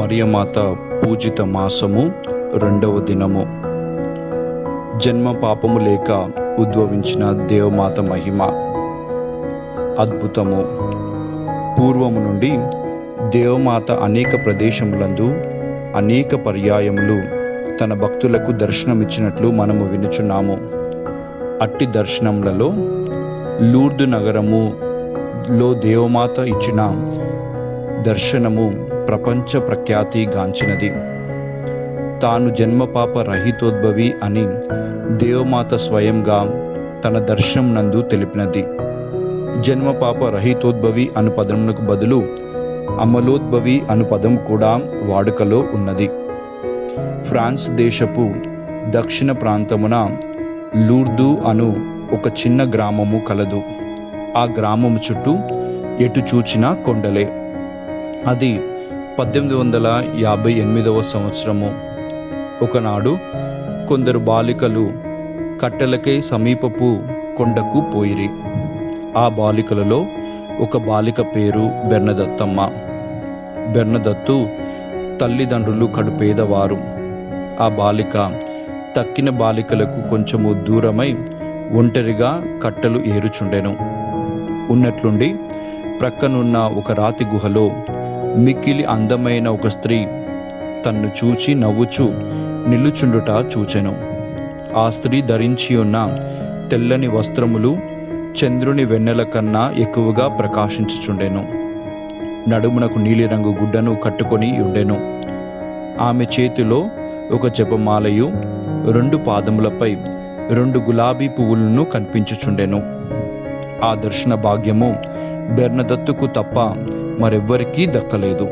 మరియమాత పూజిత మాసము రెండవ దినము. జన్మ పాపము లేక ఉద్భవించిన దేవమాత మహిమ. అద్భుతము. పూర్వము నుండి దేవమాత అనేక ప్రదేశములందు అనేక పర్యాయములు తన భక్తులకు దర్శనమిచ్చినట్లు మనము వినుచున్నాము. అట్టి దర్శనములలో లూర్దు నగరము లో దేవమాత ఇచ్చిన దర్శనము ప్రపంచ ప్రఖ్యాతి గాంచినది. తాను జన్మపాప రహితోద్భవి అని దేవమాత స్వయంగా తన దర్శనం నందు తెలిపినది. జన్మపాప రహితోద్భవి అను పదమునకు బదులు అమలోద్భవి అను పదం కూడా వాడుకలో ఉన్నది. ఫ్రాన్స్ దేశపు దక్షిణ ప్రాంతమున లూర్దు అను ఒక చిన్న గ్రామము కలదు. ఆ గ్రామము చుట్టూ ఎటు చూచినా కొండలే. అది పద్దెనిమిది వందల యాభై ఎనిమిదవ సంవత్సరము. ఒకనాడు కొందరు బాలికలు కట్టెలకై సమీపపు కొండకు పోయిరి. ఆ బాలికలలో ఒక బాలిక పేరు బెర్నదత్తమ్మ. బెర్నదత్తు తల్లిదండ్రులు కడు పేదవారు. ఆ బాలిక తక్కిన బాలికలకు కొంచెము దూరమై ఒంటరిగా కట్టెలు ఏరుచుండెను. ఉన్నట్లుండి ప్రక్కనున్న ఒక రాతి గుహలో మిక్కిలి అందమైన ఒక స్త్రీ తన్ను చూచి నవ్వుచు నిల్లుచుండుట చూచెను. ఆ స్త్రీ ధరించి ఉన్న తెల్లని వస్త్రములు చంద్రుని వెన్నెల కన్నా ఎక్కువగా ప్రకాశించుచుండెను. నడుమునకు నీలిరంగు గుడ్డను కట్టుకొని ఉండెను ఆమె చేతిలో ఒక జపమాలయు రెండు పాదములపై రెండు గులాబీ పువ్వులను కనిపించుచుండెను. ఆ దర్శన భాగ్యము బెర్నదత్తుకు తప్ప మరెవ్వరికీ దక్కలేదు.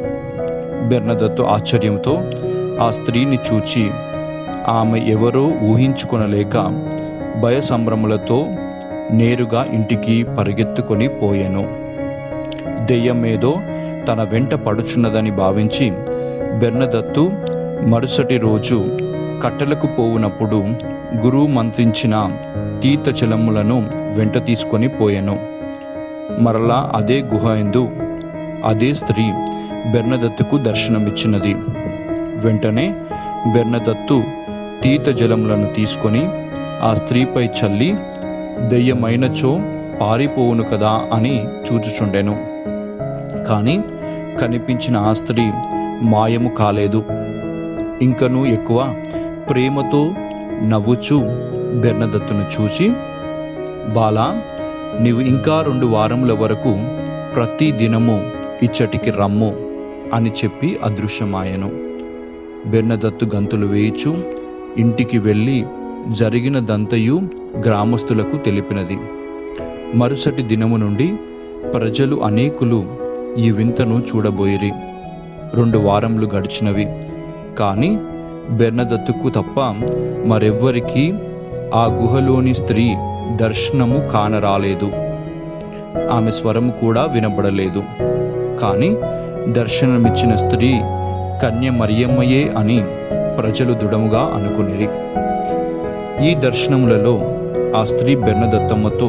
బెర్నదత్తు ఆశ్చర్యంతో ఆ స్త్రీని చూచి ఆమె ఎవరో ఊహించుకొనలేక భయ సంభ్రములతో నేరుగా ఇంటికి పరిగెత్తుకొని పోయాను. దెయ్యమేదో తన వెంట పడుచున్నదని భావించి బెర్నదత్తు మరుసటి రోజు కట్టెలకు పోవునప్పుడు గురువు మంత్రించిన తీర్థ జలములను వెంట తీసుకొని పోయాను. మరలా అదే గుహ ఎందు అదే స్త్రీ బెర్నదత్తుకు దర్శనమిచ్చినది. వెంటనే బెర్నదత్తు తీత జలములను తీసుకొని ఆ స్త్రీపై చల్లి దెయ్యమైనచో పారిపోవును కదా అని చూచుచుండెను. కానీ కనిపించిన ఆ స్త్రీ మాయము కాలేదు. ఇంకనూ ఎక్కువ ప్రేమతో నవ్వుచూ బెర్నదత్తును చూచి బాలా నీవు ఇంకా రెండు వారముల వరకు ప్రతి దినము ఇచ్చటికి రమ్ము అని చెప్పి అదృశ్యమాయను. బెర్నదత్తు గంతులు వేయిచు ఇంటికి వెళ్ళి జరిగినదంతయు గ్రామస్తులకు తెలిపినది. మరుసటి దినము నుండి ప్రజలు అనేకులు ఈ వింతను చూడబోయిరి. రెండు వారములు గడిచినవి. కానీ బెర్నదత్తుకు తప్ప మరెవ్వరికీ ఆ గుహలోని స్త్రీ దర్శనము కానరాలేదు. ఆమె స్వరము కూడా వినబడలేదు. కానీ దర్శనమిచ్చిన స్త్రీ కన్య మరియమ్మయే అని ప్రజలు దృఢముగా అనుకునేది ఈ దర్శనములలో ఆ స్త్రీ బెర్నదత్తమ్మతో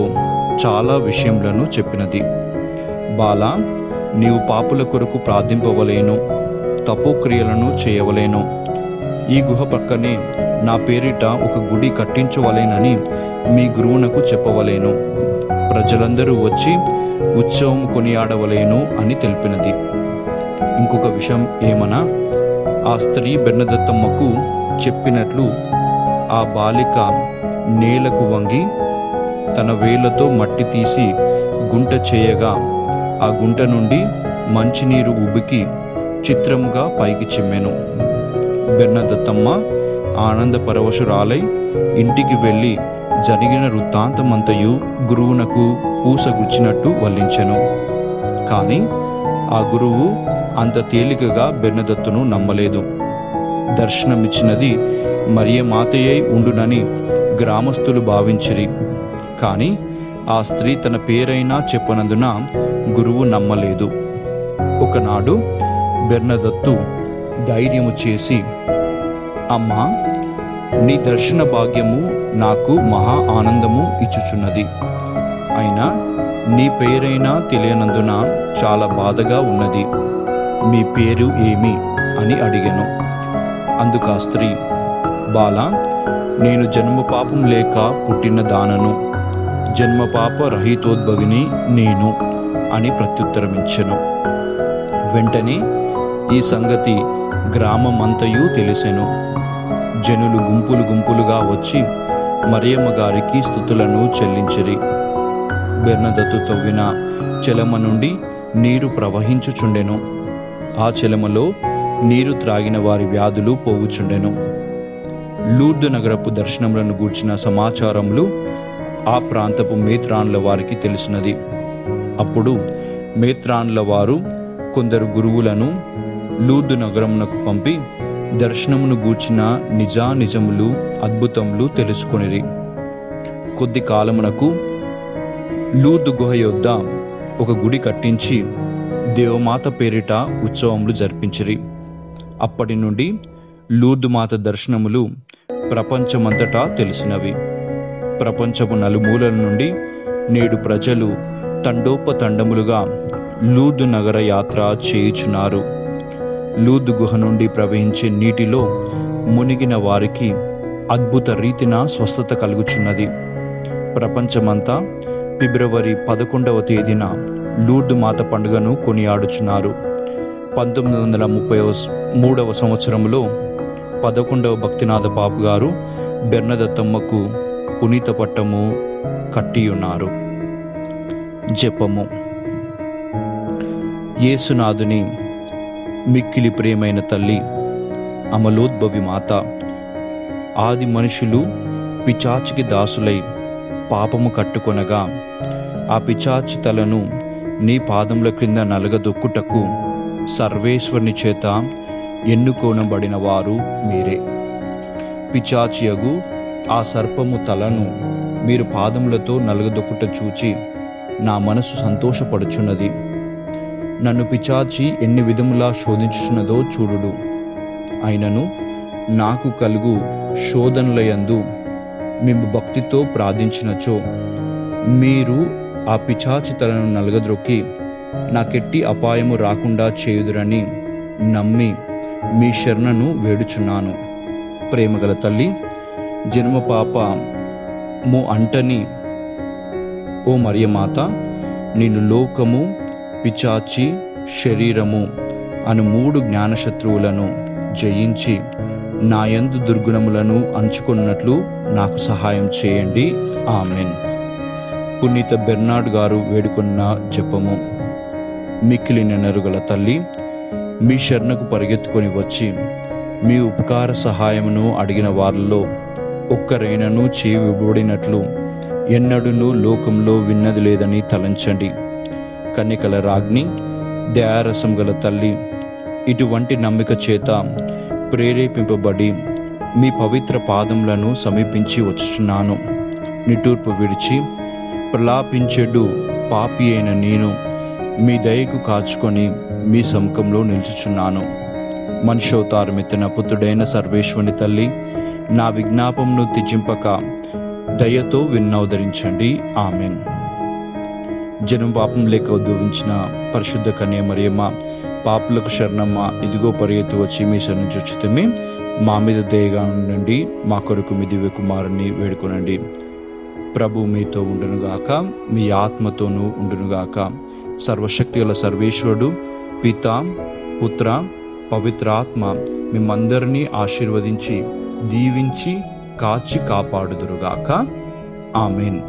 చాలా విషయములను చెప్పినది. బాల నీవు పాపుల కొరకు ప్రార్థింపవలేను తపోక్రియలను చేయవలేను. ఈ గుహ పక్కనే నా పేరిట ఒక గుడి కట్టించవలేనని మీ గురువునకు చెప్పవలేను. ప్రజలందరూ వచ్చి ఉత్సవం కొనియాడవలేను అని తెలిపినది. ఇంకొక విషయం ఏమనా? ఆ స్త్రీ బెన్నదత్తమ్మకు చెప్పినట్లు ఆ బాలిక నేలకు వంగి తన వేళ్ళతో మట్టి తీసి గుంట చేయగా ఆ గుంట నుండి మంచినీరు ఉబికి చిత్రముగా పైకి చిమ్మెను. బెన్నదత్తమ్మ ఆనంద పరవశురాలై ఇంటికి వెళ్ళి జరిగిన వృత్తాంతమంతయు గురువునకు ఊసగుచ్చినట్టు వల్లించెను. కానీ ఆ గురువు అంత తేలికగా బెన్నదత్తును నమ్మలేదు. దర్శనమిచ్చినది మరియ మాతయ్యై ఉండునని గ్రామస్తులు భావించిరి. కానీ ఆ స్త్రీ తన పేరైనా చెప్పనందున గురువు నమ్మలేదు. ఒకనాడు బెర్నదత్తు ధైర్యము చేసి అమ్మా నీ దర్శన భాగ్యము నాకు మహా ఆనందము ఇచ్చుచున్నది. అయినా నీ పేరైనా తెలియనందున చాలా బాధగా ఉన్నది. మీ పేరు ఏమి? అని అడిగాను. అందుకు ఆ స్త్రీ బాల నేను జన్మ పాపం లేక పుట్టిన దానను జన్మ పాప రహితోద్భవిని నేను అని ప్రత్యుత్తరమిచ్చెను. వెంటనే ఈ సంగతి గ్రామమంతయు తెలిసెను. జనులు గుంపులు గుంపులుగా వచ్చి మరియమ్మ గారికి స్థుతులను చెల్లించిరి. బెర్నదత్తు తవ్విన చెలమ నుండి నీరు ప్రవహించుచుండెను. ఆ చెలమలో నీరు త్రాగిన వారి వ్యాధులు పోవుచుండెను. లూర్దు నగరపు దర్శనములను గూర్చిన సమాచారములు ఆ ప్రాంతపు మేత్రాన్ల వారికి తెలిసినది. అప్పుడు మేత్రాన్ల వారు కొందరు గురువులను లూర్దు నగరమునకు పంపి దర్శనమును గూర్చిన నిజా నిజములు అద్భుతములు తెలుసుకొనిరి. కొద్ది కాలమునకు లూర్దు గుహ యొద్ద ఒక గుడి కట్టించి దేవమాత పేరిట ఉత్సవములు జరిపించిరి. అప్పటి నుండి లూర్దు మాత దర్శనములు ప్రపంచమంతటా తెలిసినవి. ప్రపంచపు నలుమూలల నుండి నేడు ప్రజలు తండోపతండములుగా లూర్దు నగర యాత్ర చేయుచున్నారు. లూర్దు గుహ నుండి ప్రవహించే నీటిలో మునిగిన వారికి అద్భుత రీతిన స్వస్థత కలుగుచున్నది. ప్రపంచమంతా ఫిబ్రవరి పదకొండవ తేదీన లూర్దు మాత పండుగను కొనియాడుచున్నారు. పంతొమ్మిది వందల ముప్పై మూడవ సంవత్సరంలో పదకొండవ భక్తినాథ బాబు గారు బెర్నదత్తమ్మకు పునీత పట్టము కట్టియున్నారు. జపము. యేసునాథుని మిక్కిలి ప్రేమైన తల్లి అమలోద్భవి మాత ఆది మనుషులు పిచాచికి దాసులై పాపము కట్టుకొనగా ఆ పిచాచి తలను నీ పాదముల క్రింద నలగదొక్కుటకు సర్వేశ్వరుని చేత ఎన్నుకోనబడిన వారు మీరే. పిచాచియగు ఆ సర్పము తలను మీరు పాదములతో నలగదొక్కుట చూచి నా మనసు సంతోషపడుచున్నది. నన్ను పిచాచి ఎన్ని విధములా శోధించుచున్నదో చూడుడు. అయినను నాకు కలుగు శోధనలయందు మేము భక్తితో ప్రార్థించినచో మీరు ఆ పిచాచి తలను నలగద్రొక్కి నాకెట్టి అపాయము రాకుండా చేయుదురని నమ్మి మీ శరణను వేడుచున్నాను. ప్రేమగల తల్లి జన్మ పాప మో అంటని ఓ మరియమాత నేను లోకము పిచాచి శరీరము అను మూడు జ్ఞానశత్రువులను జయించి నాయందు దుర్గుణములను అంచుకున్నట్లు నాకు సహాయం చేయండి. ఆమెన్. పునీత బెర్నాడ్ గారు వేడుకున్న జపము మిక్కిలి నెనరుగల తల్లి మీ శరణకు పరిగెత్తుకొని వచ్చి మీ ఉపకార సహాయమును అడిగిన వారిలో ఒక్కరైనను చేయబడినట్లు ఎన్నడూనూ లోకంలో విన్నది లేదని తలంచండి. కన్యకల రాజ్ని దయారసం గల తల్లి ఇటువంటి నమ్మిక చేత ప్రేరేపింపబడి మీ పవిత్ర పాదములను సమీపించి వచ్చుచున్నాను. నిటూర్పు విడిచి ప్రలాపించెడు పాపి అయిన నేను మీ దయకు కాచుకొని మీ సముఖంలో నిల్చుచున్నాను. మనుషవతారమెత్తిన పుత్రుడైన సర్వేశ్వని తల్లి నా విజ్ఞాపంను త్యజింపక దయతో విన్నవదరించండి ఆమెన్. జనం పాపం లేక ఉద్భవించిన పరిశుద్ధ కన్య మరియమ్మ పాపులకు శరణమ్మ ఇదిగో పరిగెత్తు వచ్చి మీ శరణించుచితమే మా మీద దయగా ఉండండి మా కొరకు మీ దివ్య కుమారుని వేడుకొనండి. ప్రభు మీతో ఉండునుగాక మీ ఆత్మతోనూ ఉండునుగాక సర్వశక్తి గల సర్వేశ్వరుడు పిత పుత్ర పవిత్రాత్మ మిమ్మందరినీ ఆశీర్వదించి దీవించి కాచి కాపాడుదురుగాక ఆమెన్.